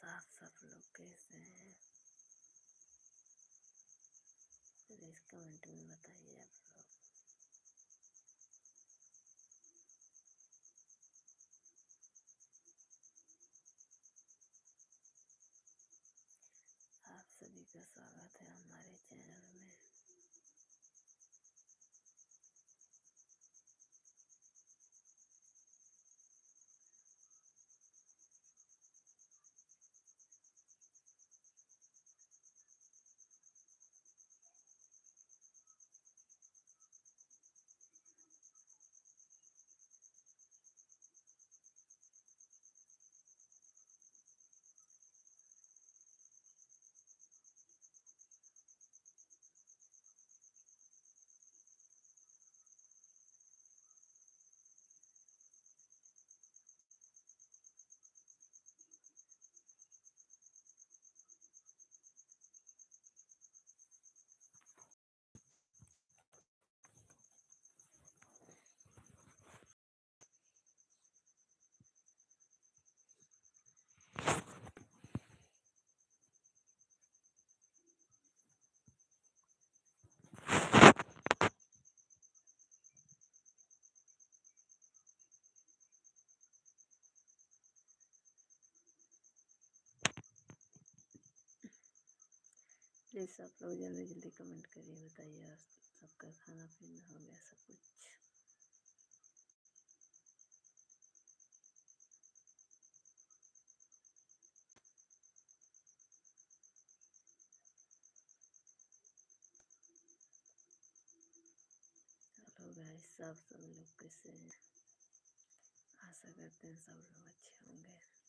साफ़ साफ़ लोग कैसे हैं? प्लीज़ कमेंट में बताइए आप लोग। आप सभी का स्वागत है हमारे चैनल में। प्लीज़ आप लोग जल्दी जल्दी कमेंट करिए, बताइए आज सबका खाना पीना हो गया सब कुछ। हेलो गाइस सब सब लोग कैसे हैं? आशा करते हैं सब लोग अच्छे होंगे।